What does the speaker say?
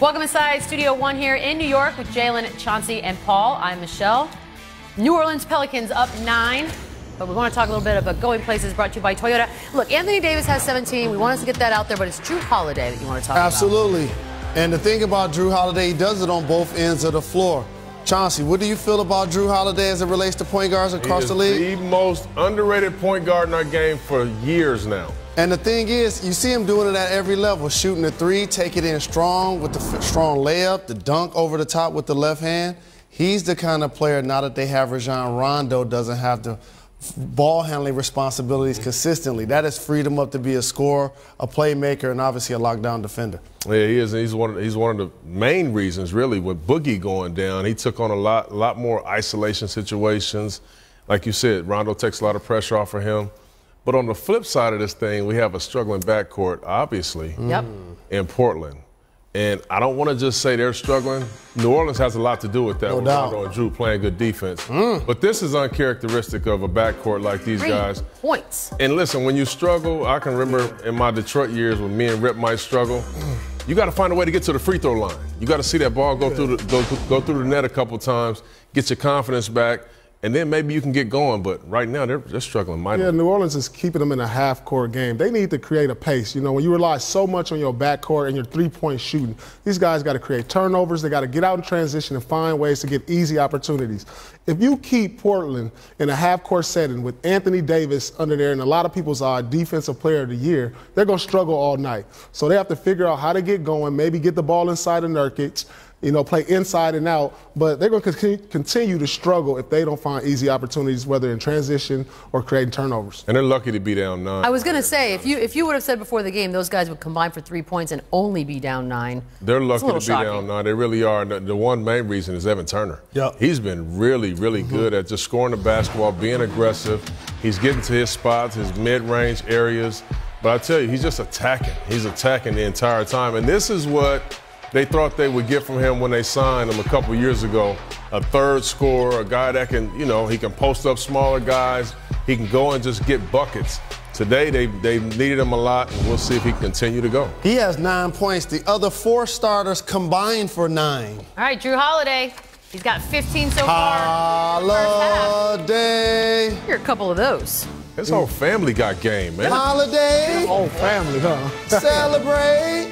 Welcome inside Studio One here in New York with Jalen, Chauncey, and Paul. I'm Michelle. New Orleans Pelicans up nine, but we want to talk a little bit about going places brought to you by Toyota. Look, Anthony Davis has 17. We want us to get that out there, but it's Jrue Holiday that you want to talk Absolutely. about. Absolutely. And the thing about Jrue Holiday, he does it on both ends of the floor. Chauncey, what do you feel about Jrue Holiday as it relates to point guards across the league? The most underrated point guard in our game for years now. And the thing is, you see him doing it at every level, shooting the three, take it in strong with the strong layup, the dunk over the top with the left hand. He's the kind of player now that they have Rajon Rondo doesn't have to ball handling responsibilities mm-hmm. consistently. That has freed him up to be a scorer, a playmaker, and obviously a lockdown defender. Yeah, he is. He's one. Of, he's one of the main reasons, really, with Boogie going down. He took on a lot, a lot more isolation situations. Like you said, Rondo takes a lot of pressure off of him. But on the flip side of this thing, we have a struggling backcourt, obviously, yep. in Portland. And I don't want to just say they're struggling. New Orleans has a lot to do with that. No with doubt. And Jrue playing good defense. Mm. But this is uncharacteristic of a backcourt like these Three guys. Points. And listen, when you struggle, I can remember in my Detroit years when me and Rip might struggle. You got to find a way to get to the free throw line. You got to see that ball go through the go, go through the net a couple times, get your confidence back and then maybe you can get going. But right now, they're, they're struggling mightily. Yeah, New Orleans is keeping them in a half-court game. They need to create a pace. You know, when you rely so much on your backcourt and your three-point shooting, these guys got to create turnovers. They got to get out in transition and find ways to get easy opportunities. If you keep Portland in a half-court setting with Anthony Davis under there and a lot of people's uh, defensive player of the year, they're going to struggle all night. So they have to figure out how to get going, maybe get the ball inside of Nurkic, you know, play inside and out, but they're going to continue to struggle if they don't find easy opportunities, whether in transition or creating turnovers. And they're lucky to be down nine. I was going to say, if you if you would have said before the game those guys would combine for three points and only be down nine, they're lucky to be shocking. down nine. They really are. The, the, one main reason is Evan Turner. Yep. He's been really, really mm-hmm. good at just scoring the basketball, being aggressive. He's getting to his spots, his mid-range areas. But I tell you, he's just attacking. He's attacking the entire time. And this is what they thought they would get from him when they signed him a couple years ago. A third scorer, a guy that can, you know, he can post up smaller guys. He can go and just get buckets. Today they they needed him a lot, and we'll see if he can continue to go. He has nine points. The other four starters combined for nine. All right, Jrue Holiday. He's got 15 so far. Holiday. Here are a couple of those. His whole family got game, man. Holiday. Whole family, huh? Celebrate.